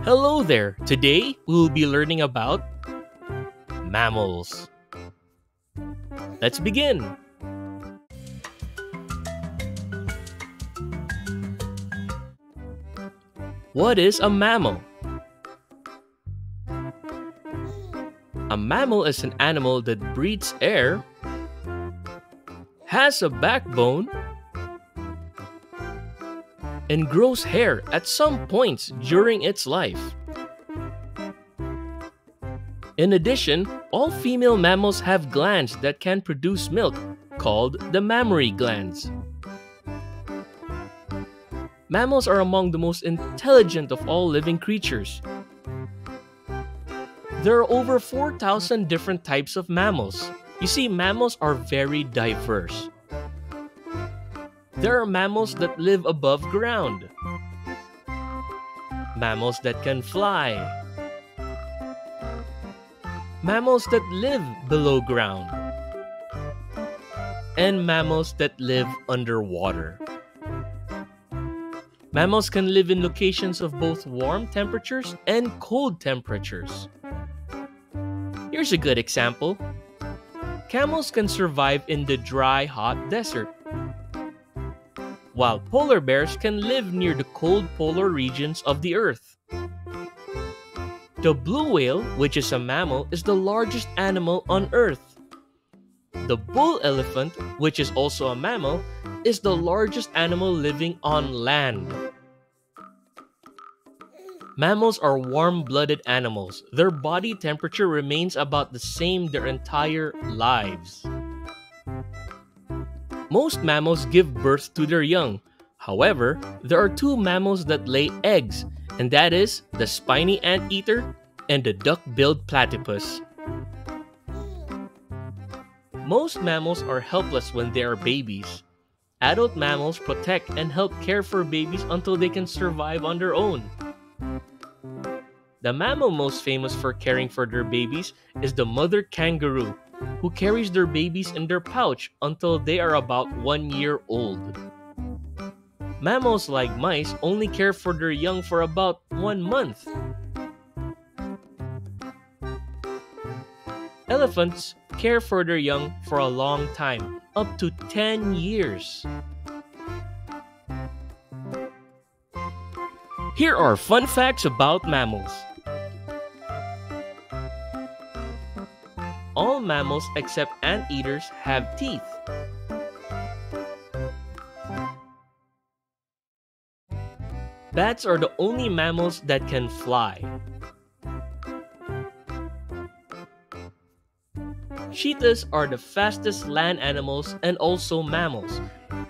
Hello there! Today we will be learning about mammals. Let's begin! What is a mammal? A mammal is an animal that breathes air, has a backbone, and grows hair at some points during its life. In addition, all female mammals have glands that can produce milk, called the mammary glands. Mammals are among the most intelligent of all living creatures. There are over 4,000 different types of mammals. You see, mammals are very diverse. Mm. There are mammals that live above ground, mammals that can fly, mammals that live below ground, and mammals that live underwater. Mammals can live in locations of both warm temperatures and cold temperatures. Here's a good example. Camels can survive in the dry, hot desert while polar bears can live near the cold polar regions of the Earth. The blue whale, which is a mammal, is the largest animal on Earth. The bull elephant, which is also a mammal, is the largest animal living on land. Mammals are warm blooded animals. Their body temperature remains about the same their entire lives. Most mammals give birth to their young. However, there are two mammals that lay eggs, and that is the spiny anteater and the duck-billed platypus. Most mammals are helpless when they are babies. Adult mammals protect and help care for babies until they can survive on their own. The mammal most famous for caring for their babies is the mother kangaroo, who carries their babies in their pouch until they are about one year old. Mammals like mice only care for their young for about one month. Elephants care for their young for a long time, up to 10 years. Here are fun facts about mammals. All mammals except anteaters have teeth. Bats are the only mammals that can fly. Cheetahs are the fastest land animals and also mammals.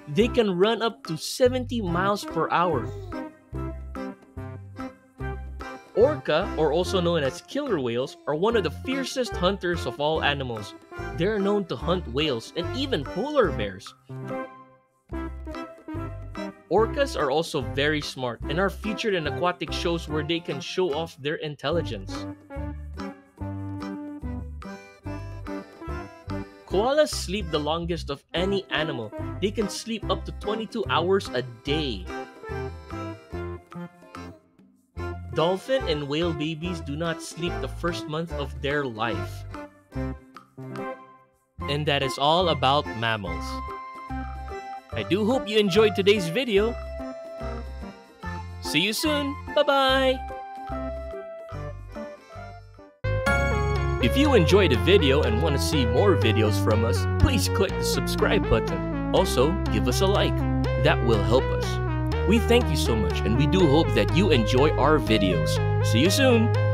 They can run up to 70 miles per hour. Orca, or also known as killer whales, are one of the fiercest hunters of all animals. They're known to hunt whales and even polar bears. Orcas are also very smart and are featured in aquatic shows where they can show off their intelligence. Koalas sleep the longest of any animal. They can sleep up to 22 hours a day. Dolphin and whale babies do not sleep the first month of their life. And that is all about mammals. I do hope you enjoyed today's video. See you soon. Bye-bye. If you enjoyed the video and want to see more videos from us, please click the subscribe button. Also, give us a like. That will help us. We thank you so much and we do hope that you enjoy our videos. See you soon!